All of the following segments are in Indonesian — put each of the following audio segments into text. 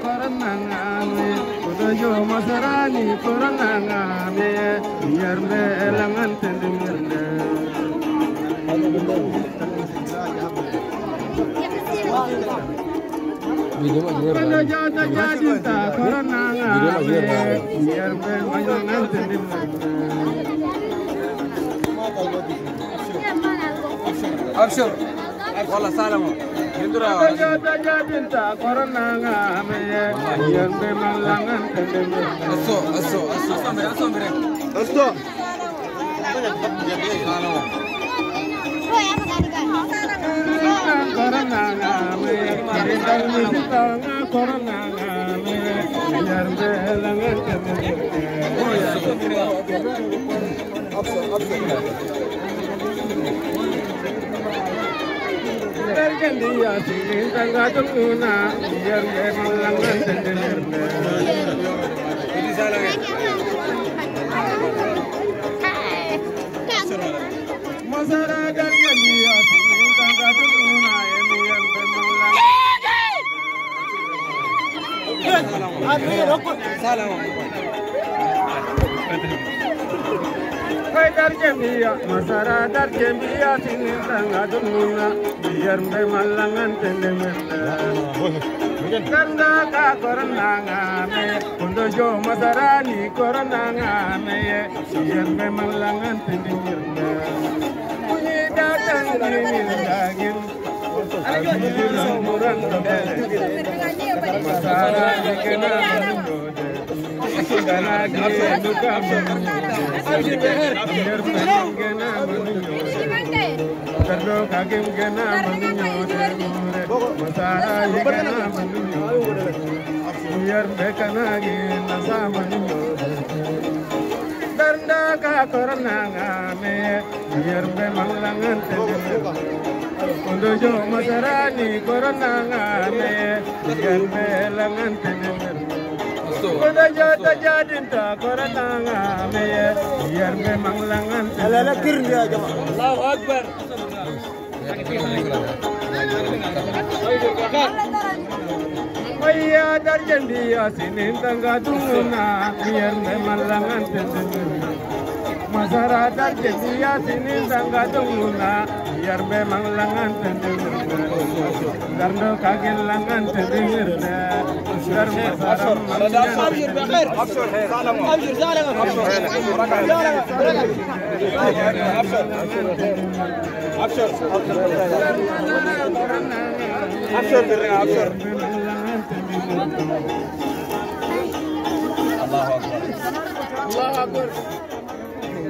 korna ngame Kudojo masarani yarbe langan tendimne Kalau jata jadinta korna ngame yarbe malangan tendimne Abshur. Wala salamo. Yendura. jata jadinta korna ngame yarbe malangan tendimne Aso, aso, aso. Asombre, asombre. Asto. Salamo. Ini Salamo. Haidar Jamiya, masyarakat Jamiya sini tangga tuna biar bemalangan tendemenda. Kanda ka korona jo masarani korona ngame, biar bemalangan tendemenda. Bunyi datang ini daging, Alhamdulillah murang Masyarakat Kardo kagem kena menunggu Masyarakat kena menunggu Biar langan tendemir Untuk jo masarani korona ngame Biar melangan tendemir Aso. Kuda jata jadinta korona ngame Biar memang langan Alala kir dia jama. Allahu Akbar. Ayya darjandi ya sinin tangga tunguna Biar memang langan Masara darjandi ya sinin tangga tunguna Biar memang langan tendemir Dardo kagel langan tendemir Biar masara Abshur bkhair. Abshur. Salamo. Abshur salamo. Abshur. Abshur. Abshur birna abshur. Allahu Akbar. Besar go go ga.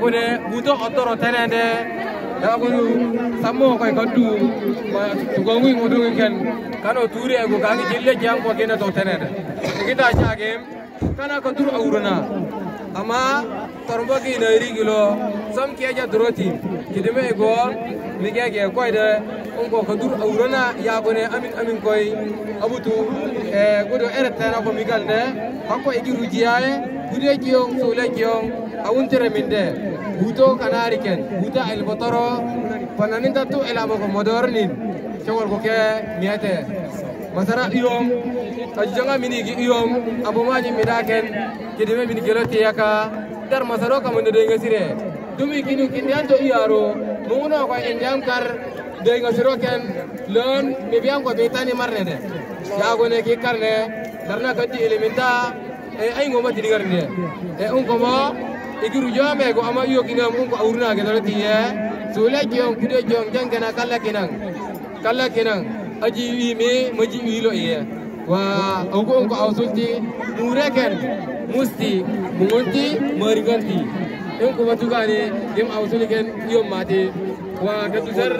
gone buto otoro tenende. Ya gonu sammo koy kaddu ma tugongu ngodu ken kano turi ego gangi jille jam ko gene to tenende. Kita chagem kana ko tur auruna. Ama torbo ki nairi gilo sam ki aja duroti kidime ego mige ge koy de onko ko dur auruna ya gone amin amin koy abutu eh godo eretena ko migal de hakko egi rujiyaye gude jiyong sole jiyong awuntere minde buto kanari ken buta el botoro pananinta tu elamo ko modornin cewol ko ke miete masara iyom ajanga mini gi iyom abomaji midaken kidime mini geloti yaka dar masaro kamunde de ngasire dumi kinu kindianto iyaro munguno ko enjam kar de ken lon mi biyan ko bitani marne de yago ne ki karne darna kadi elementa e ay ngoma tinigar ni e un koma igiru jame go ama yo kinam un ko aurna ge dole tiye sule jong kude jong jang kana kala kinang kala kinang aji wi me maji wi lo iye wa ogo ko ausulti mure ken musti mungunti mariganti en ko watu gane dem ausuli ken yom mate wa kadusar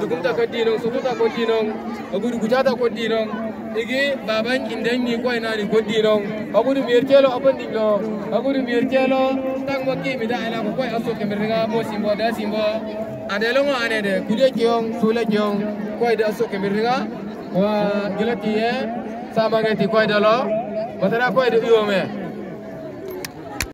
dugumta kadinong sututa kodinong ogudu gujata kodinong igi baban indan ni ko ina ni ko dinong agudu mir kelo abon dingo agudu mir kelo tang mo ki mi da ala ko ko aso ke mirnga mo simbo da simbo. Ade longo ane de kude jong sule jong ko ida aso ke mirnga wa gelati ye. Sama ngati ko ida lo. Batara ko ida iyo